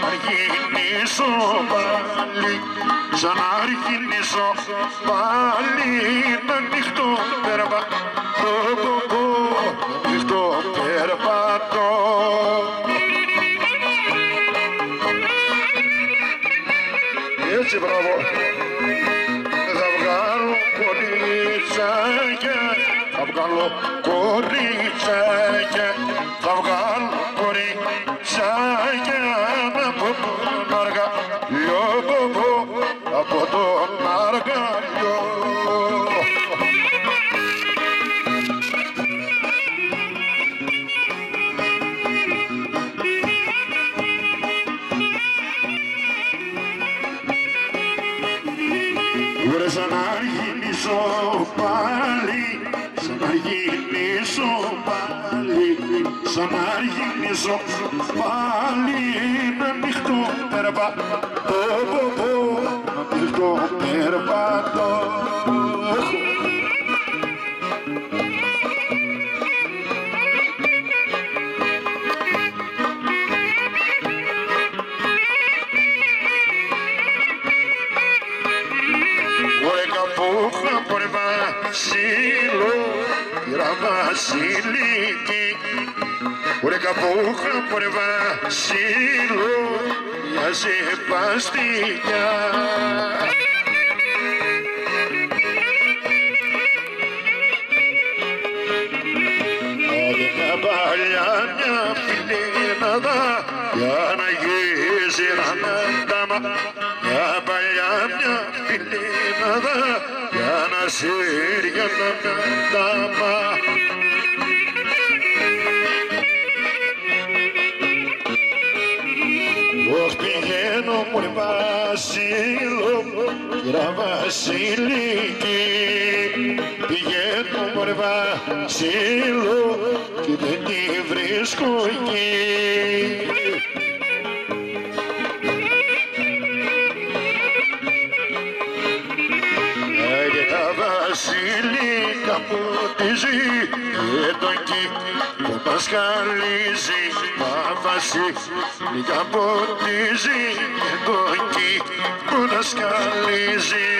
ξαναργυνήσω πάλι ξαναργυνήσω πάλι. Να ανοιχτό περπατώ να ανοιχτό περπατώ Έτσι μπράβο. Θα βγάλω κοριτσάκια θα βγάλω κοριτσάκια θα βγάλω κοριτσάκια από τον αργαλιό από τον αργαλιό Βρε σαν να γυρίσω πάλι, σαν να γυρίσω πάλι, σαν να γυρίσω πάλι, να ανοιχτό περπατώ, πω, πω, να ανοιχτό περπατώ. Ωραία καπούχα πορε βασίλο, πήρα βασιλική. Ωραία καπούχα πορε βασίλο, μια ζεπαστικιά. Άντε μια παλιά μια φιλίναδα, για να γύζει ρανάνταμα. Μια παλιά μια φιλίναδα, για να σύρια τα μαντάμα. Βασίλο, κύρα Βασιλική Πηγαίνω μωρέ Βασίλο και δεν τη βρίσκω εκεί ποτίζει και τον κύκο πασχαλίζει τα βασιλικά ποτίζει. Και τον κύκο να σκαλίζει